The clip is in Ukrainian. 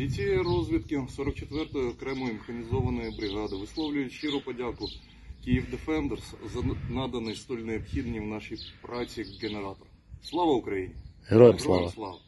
Бійці розвідки 44-ї окремої механізованої бригади висловлюють щиру подяку Kyiv Defenders за наданий столь необхідний в нашій праці генератор. Слава Україні! Героям слава! слава!